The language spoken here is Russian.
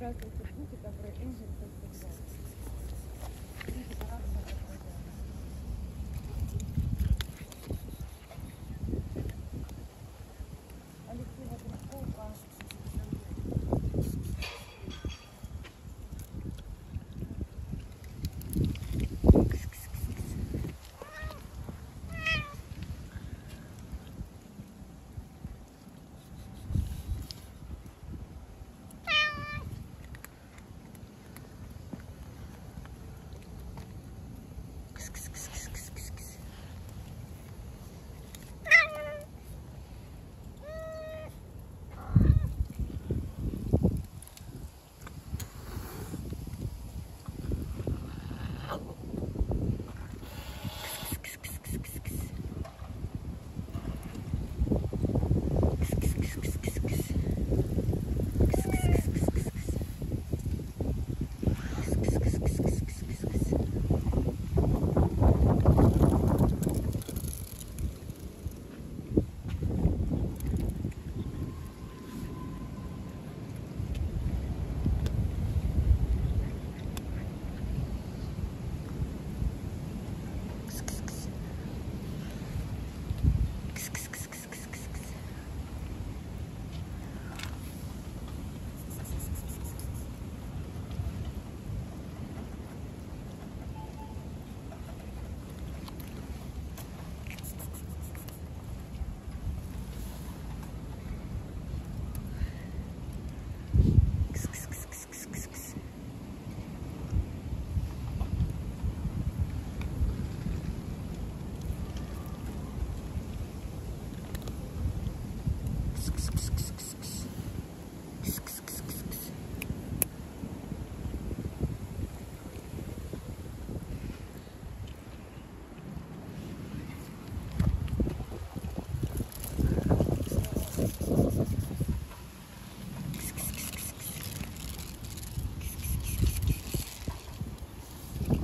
Здравствуйте, будьте добры, Энджель,